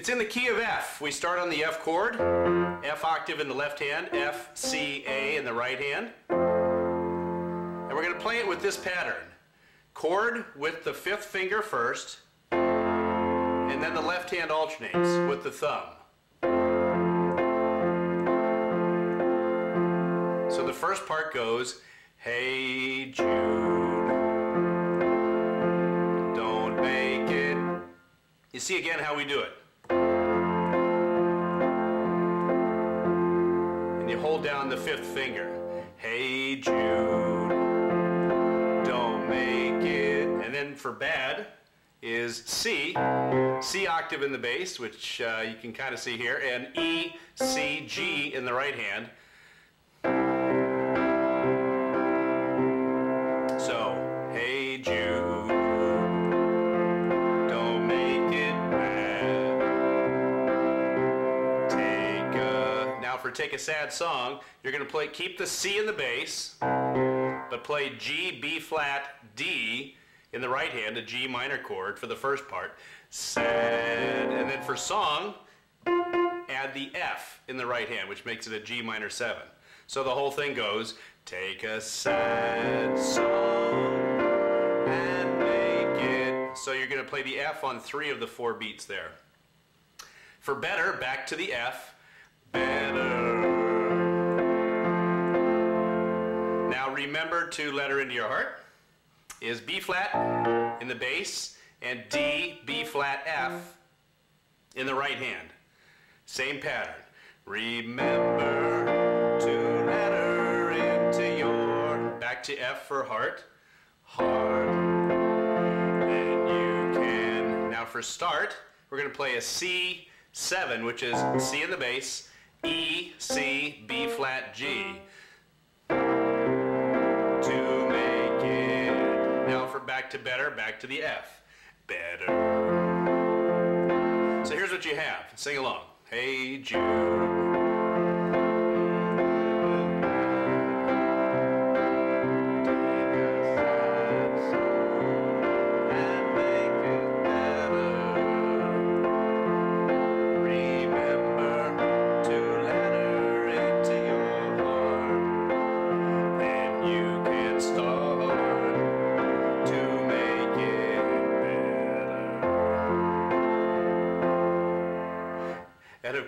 It's in the key of F. We start on the F chord, F octave in the left hand, F, C, A in the right hand. And we're going to play it with this pattern. Chord with the fifth finger first, and then the left hand alternates with the thumb. So the first part goes, Hey Jude, don't make it. You see again how we do it. Hold down the fifth finger. Hey Jude, don't make it. And then for bad is C, C octave in the bass, which uh, you can kind of see here, and E, C, G in the right hand. For take a sad song, you're gonna play, keep the C in the bass, but play G, B flat, D in the right hand, a G minor chord for the first part. Sad, and then for song, add the F in the right hand, which makes it a G minor 7. So the whole thing goes, take a sad song and make it. So you're going to play the F on three of the four beats there. For better, back to the F. Better. Now remember to let her into your heart is B flat in the bass and D, B flat, F in the right hand. Same pattern. Remember to let her into your, back to F for heart, heart. Then you can, now for start, we're going to play a C7, which is C in the bass, E, C, B flat, G. back to better, back to the F. Better. So here's what you have. Sing along. Hey Jude.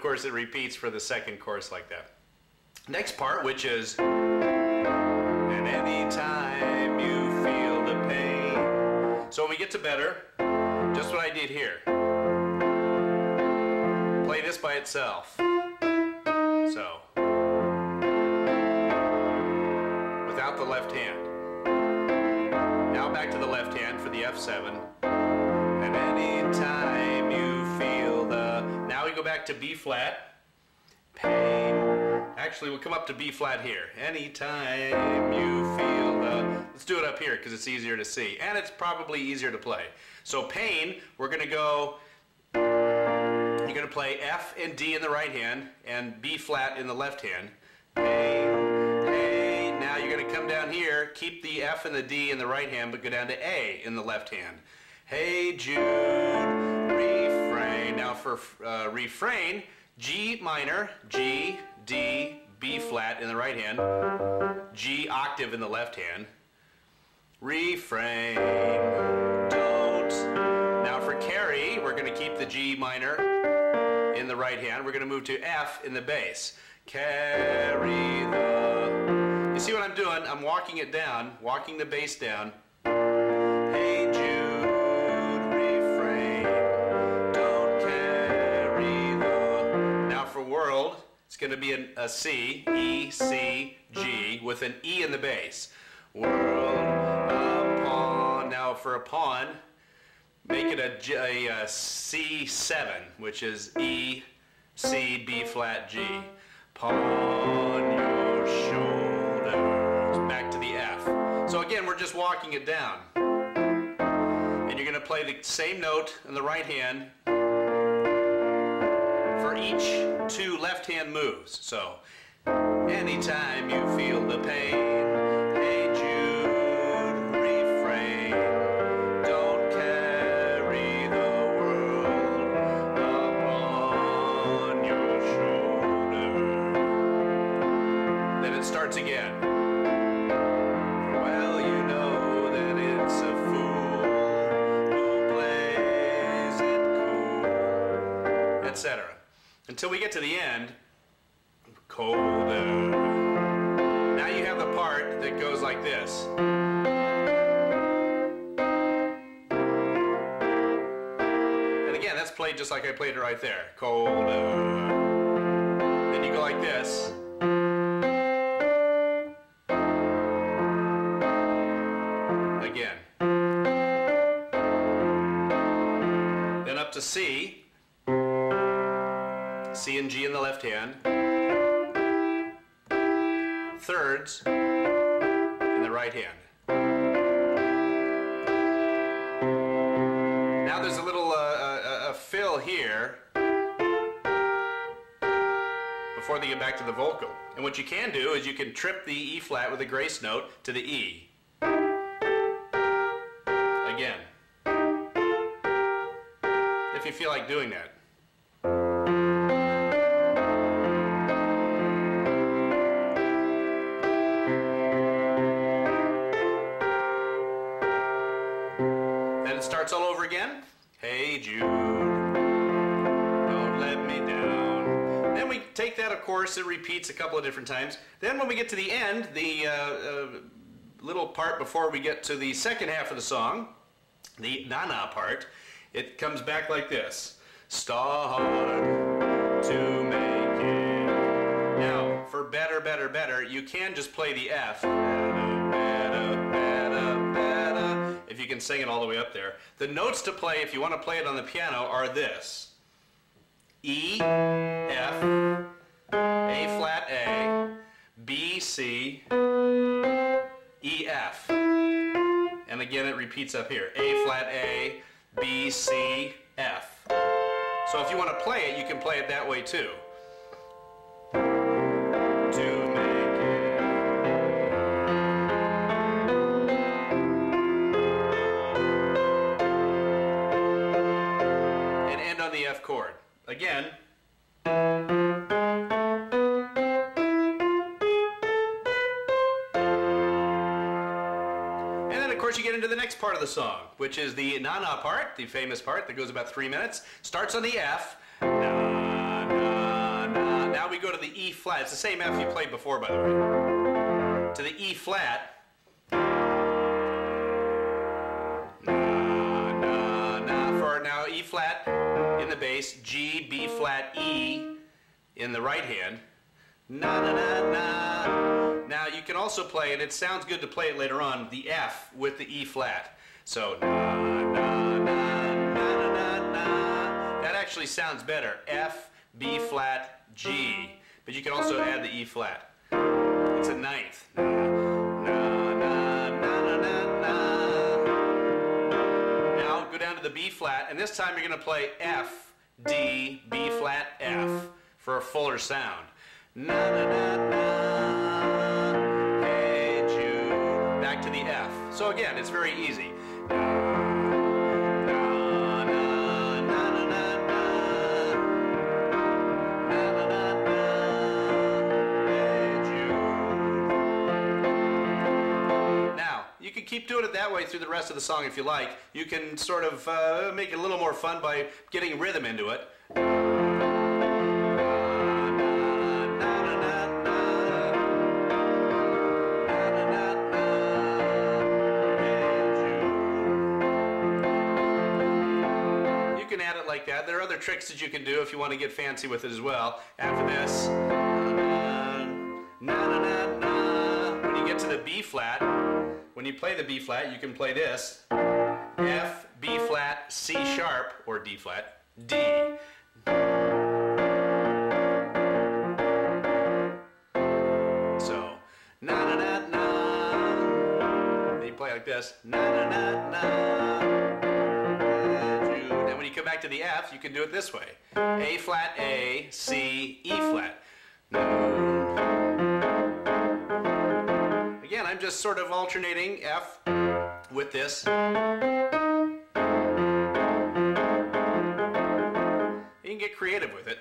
Course it repeats for the second chorus like that. Next part, which is, and anytime you feel the pain. So when we get to better, just what I did here. Play this by itself. So, without the left hand. Now back to the left hand for the F7. And anytime back to B flat, pain. Actually, we'll come up to B flat here. Anytime you feel the, let's do it up here because it's easier to see. And it's probably easier to play. So pain, we're going to go, you're going to play F and D in the right hand and B flat in the left hand. Pain. Now you're going to come down here, keep the F and the D in the right hand, but go down to A in the left hand. Hey Jude, Now for uh, refrain, G minor, G, D, B flat in the right hand, G octave in the left hand. Refrain, don't. Now for carry, we're going to keep the G minor in the right hand. We're going to move to F in the bass. Carry the. You see what I'm doing? I'm walking it down, walking the bass down. Going to be an, a C, E, C, G, with an E in the bass. World upon. Now for a pawn, make it a, J, a, a C7, which is E, C, B flat, G. Your shoulders. Back to the F. So again, we're just walking it down. And you're going to play the same note in the right hand for each two left hand moves. So anytime you feel the pain, hey Jude, refrain. Don't carry the world upon your shoulder. Then it starts again. etc. Until we get to the end, colder. Now you have the part that goes like this. And again, that's played just like I played it right there. Colder. Then you go like this. Again. Then up to C. C and G in the left hand. Thirds in the right hand. Now there's a little uh, a, a fill here before they get back to the vocal. And what you can do is you can trip the E flat with a grace note to the E. Again. If you feel like doing that. Jude, don't let me down. Then we take that, of course, it repeats a couple of different times. Then when we get to the end, the uh, uh, little part before we get to the second half of the song, the na-na part, it comes back like this. Start to make it. Now, for better, better, better, you can just play the F. sing it all the way up there. The notes to play, if you want to play it on the piano, are this. E, F, A flat A, B, C, E, F. And again, it repeats up here. A flat A, B, C, F. So if you want to play it, you can play it that way too. Course, you get into the next part of the song, which is the na-na part, the famous part that goes about three minutes. Starts on the F. Na, na, na. Now we go to the E flat. It's the same F you played before, by the way. To the E flat. Na, na, na. For now, E flat in the bass, G, B flat, E in the right hand. Na na na na. Now you can also play, and it sounds good to play it later on, the F with the E flat. So na na na na na na. That actually sounds better. F, B flat, G. But you can also add the E flat. It's a ninth. Na na na na na na. Now go down to the B flat, and this time you're going to play F, D, B flat, F for a fuller sound. Na na na na. Hey Jude. Back to the F. So again, it's very easy. Keep doing it that way through the rest of the song if you like. You can sort of uh, make it a little more fun by getting rhythm into it. Can add it like that. There are other tricks that you can do if you want to get fancy with it as well. After this. When you get to the B flat, when you play the B flat, you can play this: F, B flat, C sharp, or D flat, D. So, na na na na. Then you play like this, na na na na. Back to the F, you can do it this way: A flat, A, C, E flat. Again, I'm just sort of alternating F with this. You can get creative with it.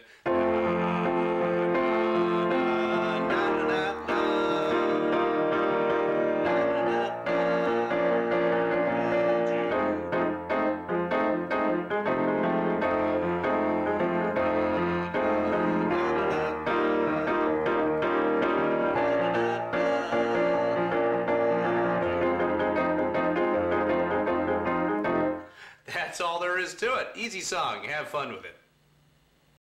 All there is to it. Easy song. Have fun with it.